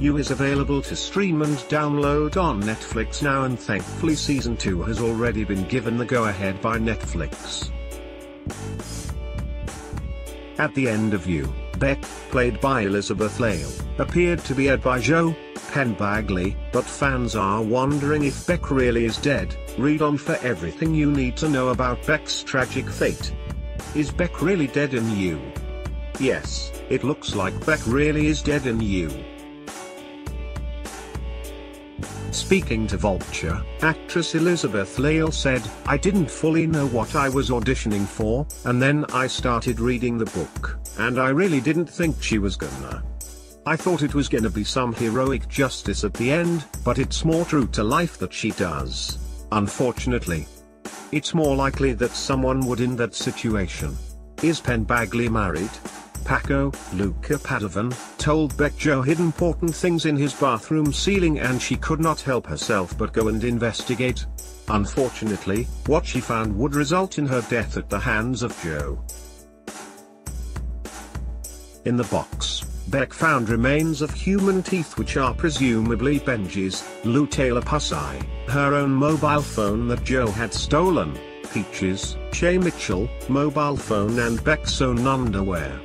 You is available to stream and download on Netflix now and thankfully season 2 has already been given the go-ahead by Netflix. At the end of You, Beck, played by Elizabeth Lail, appeared to be Ed by Joe Penn Badgley, but fans are wondering if Beck really is dead. Read on for everything you need to know about Beck's tragic fate. Is Beck really dead in You? Yes, it looks like Beck really is dead in You. Speaking to Vulture, actress Elizabeth Lail said, I didn't fully know what I was auditioning for, and then I started reading the book, and I really didn't think she was gonna. I thought it was gonna be some heroic justice at the end, but it's more true to life that she does. Unfortunately. It's more likely that someone would in that situation. Is Penn Badgley married? Paco, Luca Padovan, told Beck Joe hid important things in his bathroom ceiling and she could not help herself but go and investigate. Unfortunately, what she found would result in her death at the hands of Joe. In the box, Beck found remains of human teeth which are presumably Benji's, Lou Taylor Pucci, her own mobile phone that Joe had stolen, Peaches, Shay Mitchell, mobile phone and Beck's own underwear.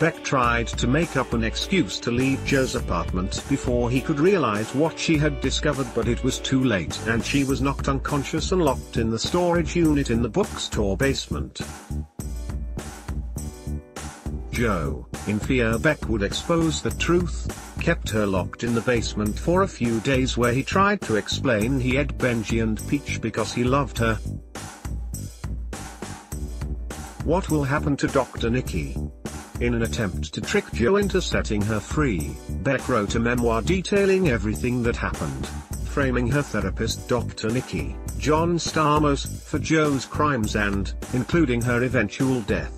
Beck tried to make up an excuse to leave Joe's apartment before he could realize what she had discovered but it was too late and she was knocked unconscious and locked in the storage unit in the bookstore basement. Joe, in fear Beck would expose the truth, kept her locked in the basement for a few days where he tried to explain he had Benji and Peach because he loved her. What will happen to Dr. Nikki? In an attempt to trick Joe into setting her free, Beck wrote a memoir detailing everything that happened, framing her therapist Dr. Nikki, John Stamos, for Joe's crimes and, including her eventual death.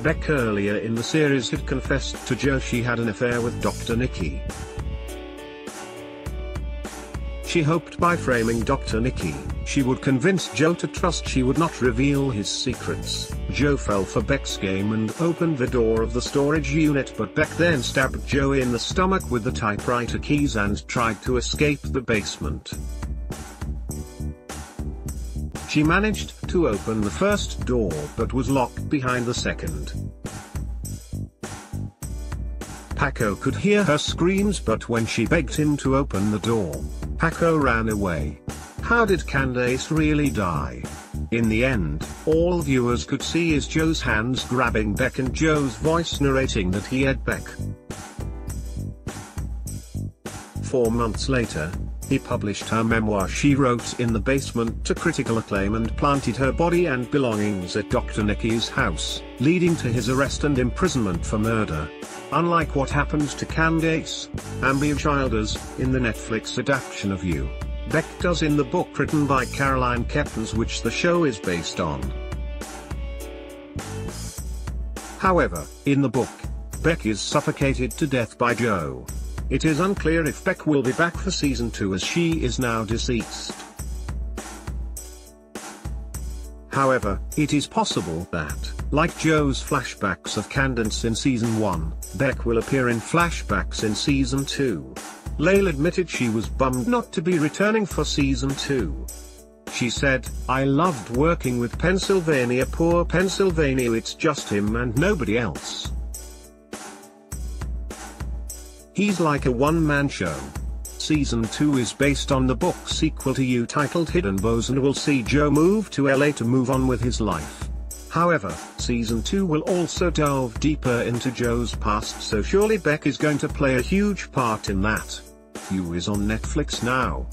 Beck earlier in the series had confessed to Joe she had an affair with Dr. Nikki. She hoped by framing Dr. Nikki, she would convince Joe to trust she would not reveal his secrets. Joe fell for Beck's game and opened the door of the storage unit but Beck then stabbed Joe in the stomach with the typewriter keys and tried to escape the basement. She managed to open the first door but was locked behind the second. Paco could hear her screams but when she begged him to open the door, Paco ran away. How did Candace really die? In the end, all viewers could see is Joe's hands grabbing Beck and Joe's voice narrating that he had Beck. Four months later, he published her memoir she wrote in the basement to critical acclaim and planted her body and belongings at Dr. Nikki's house, leading to his arrest and imprisonment for murder. Unlike what happened to Candace, Ambyr Childers, in the Netflix adaptation of You, Beck does in the book written by Caroline Kepnes which the show is based on. However, in the book, Beck is suffocated to death by Joe. It is unclear if Beck will be back for season 2 as she is now deceased. However, it is possible that, like Joe's flashbacks of Candace in season 1, Beck will appear in flashbacks in season 2. Lail admitted she was bummed not to be returning for season 2. She said, I loved working with Pennsylvania poor Pennsylvania it's just him and nobody else. He's like a one-man show. Season 2 is based on the book sequel to You titled Hidden Bodies and will see Joe move to LA to move on with his life. However, Season 2 will also delve deeper into Joe's past so surely Beck is going to play a huge part in that. You is on Netflix now.